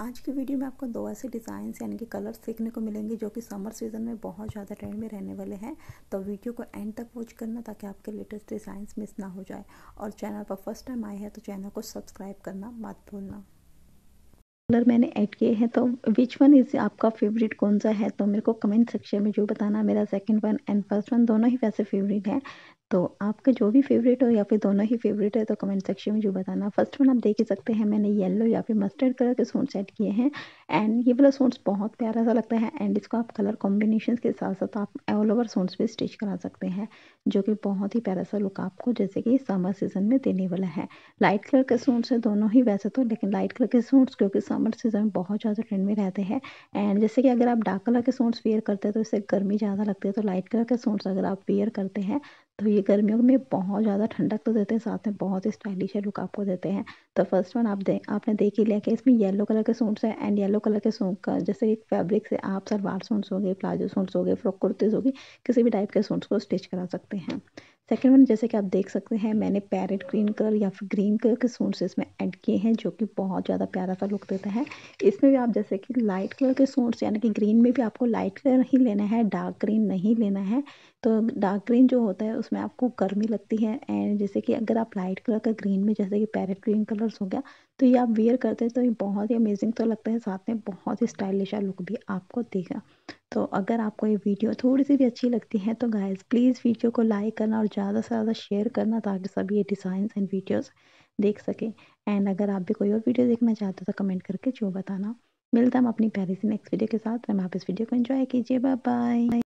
आज की वीडियो में आपको दो ऐसे डिज़ाइंस यानी कि कलर सीखने को मिलेंगे जो कि समर सीज़न में बहुत ज़्यादा ट्रेंड में रहने वाले हैं। तो वीडियो को एंड तक वॉच करना ताकि आपके लेटेस्ट डिज़ाइंस मिस ना हो जाए। और चैनल पर फ़र्स्ट टाइम आए हैं तो चैनल को सब्सक्राइब करना मत भूलना। कलर मैंने ऐड किए हैं तो विच वन इज़ आपका फेवरेट कौन सा है? तो मेरे को कमेंट सेक्शन में जो बताना, मेरा second one and first one दोनों ही वैसे फेवरेट हैं। तो आपका जो भी फेवरेट हो या फिर दोनों ही फेवरेट है तो कमेंट सेक्शन में जो बताना। फ़र्स्ट वन आप देख ही सकते हैं, मैंने येलो या फिर मस्टर्ड कलर के सूट सेट किए हैं। एंड ये वाला सूट्स बहुत प्यारा सा लगता है एंड इसको आप कलर कॉम्बिनेशन के साथ साथ आप ऑल ओवर सूट्स भी स्टिच करा सकते हैं, जो कि बहुत ही प्यारा सा लुक आपको जैसे कि समर सीज़न में देने वाला है। लाइट कलर के सूट्स है, दोनों ही वैसे तो लेकिन लाइट कलर के सूट्स क्योंकि समर सीज़न में बहुत ज़्यादा ट्रेंड में रहते हैं। एंड जैसे कि अगर आप डार्क कलर के सूट्स वेयर करते हैं तो इससे गर्मी ज़्यादा लगती है तो लाइट कलर के सूट्स अगर आप वेयर करते हैं तो ये गर्मियों में बहुत ज़्यादा ठंडक तो देते हैं, साथ में बहुत ही स्टाइलिश लुक आपको देते हैं। तो फ़र्स्ट वन आप दे, आपने देख ही लिया कि इसमें येलो कलर के सूट्स हैं एंड येलो कलर के सूट का, जैसे एक फैब्रिक से आप सलवार सूट्स हो गए प्लाजो सूट्स हो गए फ्रॉक कुर्तीज़ होगी किसी भी टाइप के सूट्स को स्टिच करा सकते हैं। सेकेंड वन जैसे कि आप देख सकते हैं, मैंने पैरेट ग्रीन कलर या फिर ग्रीन कलर के सूट्स इसमें ऐड किए हैं, जो कि बहुत ज़्यादा प्यारा सा लुक देता है। इसमें भी आप, जैसे कि लाइट कलर के सूट्स, यानी कि ग्रीन में भी आपको लाइट कलर ही लेना है, डार्क ग्रीन नहीं लेना है। तो डार्क ग्रीन जो होता है, उसमें आपको गर्मी लगती है एंड जैसे कि अगर आप लाइट कलर का ग्रीन में, जैसे कि पैरेट ग्रीन कलर्स हो गया तो ये आप वेयर करते हैं तो ये बहुत ही अमेजिंग तो लगता है, साथ में बहुत ही स्टाइलिश लुक भी आपको देगा। तो अगर आपको ये वीडियो थोड़ी सी भी अच्छी लगती है तो गाइस प्लीज़ वीडियो को लाइक करना और ज़्यादा से ज़्यादा शेयर करना ताकि सभी ये डिज़ाइन एंड वीडियोस देख सकें। एंड अगर आप भी कोई और वीडियो देखना चाहते हो तो कमेंट करके जो बताना। मिलता हम अपनी प्यारी से नेक्स्ट वीडियो के साथ। मैम आप इस वीडियो को इन्जॉय कीजिए। Bye bye